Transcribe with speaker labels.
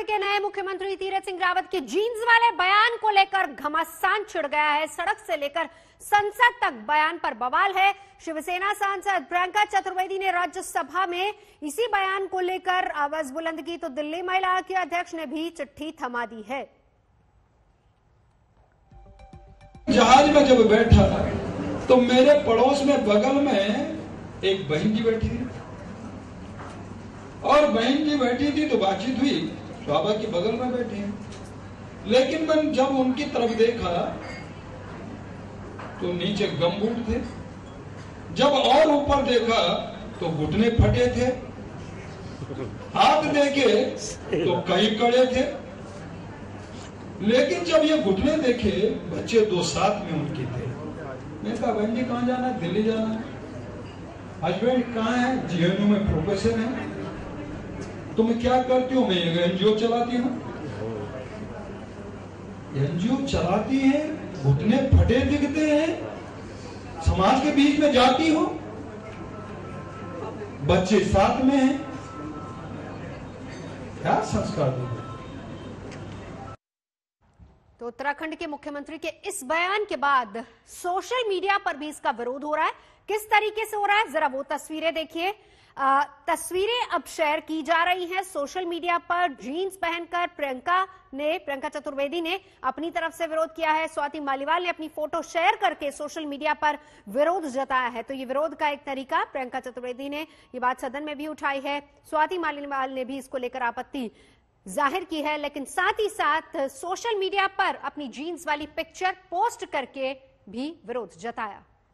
Speaker 1: उत्तराखंड के नए मुख्यमंत्री तीरथ सिंह रावत के जीन्स वाले बयान को लेकर घमासान छिड़ गया है। सड़क से लेकर संसद तक बयान पर बवाल है। शिवसेना सांसद प्रियंका चतुर्वेदी ने राज्यसभा में इसी बयान को लेकर आवाज़ बुलंद की तो दिल्ली महिला के अध्यक्ष ने भी चिट्ठी थमा दी है।
Speaker 2: जहाज़ में जब बैठा तो मेरे पड़ोस में बगल में एक बहन जी बैठी और बहन जी बैठी थी तो बातचीत हुई। स्वाभा के बगल में बैठे है। लेकिन मैं जब उनकी तरफ़ देखा तो नीचे गमबूट थे। जब और ऊपर देखा तो घुटने फटे थे। हाथ देखे तो कई कड़े थे। लेकिन जब ये घुटने देखे, बच्चे दो साथ में उनके थे। मैं कहा, बहन जी, कहाँ जाना दिल्ली जाना हस्बैंड कहाँ है? जीएनयू में प्रोफेसर है। तुम क्या करती हो? मैं एनजीओ चलाती हूँ। एनजीओ चलाती है, घुटने फटे दिखते हैं, समाज के बीच में जाती हो। बच्चे साथ में हैं। क्या संस्कार दोगे
Speaker 1: तो उत्तराखंड के मुख्यमंत्री के इस बयान के बाद सोशल मीडिया पर भी इसका विरोध हो रहा है। किस तरीके से हो रहा है? जरा वो तस्वीरें देखिए। तस्वीरें अब शेयर की जा रही हैं सोशल मीडिया पर। जीन्स पहनकर प्रियंका ने, प्रियंका चतुर्वेदी ने अपनी तरफ़ से विरोध किया है। स्वाति मालीवाल ने अपनी फ़ोटो शेयर करके सोशल मीडिया पर विरोध जताया है। तो ये विरोध का एक तरीका प्रियंका चतुर्वेदी ने ये बात सदन में भी उठाई है। स्वाति मालीवाल ने भी इसको लेकर आपत्ति ज़ाहिर की है, लेकिन साथ ही साथ सोशल मीडिया पर अपनी जीन्स वाली पिक्चर पोस्ट करके भी विरोध जताया।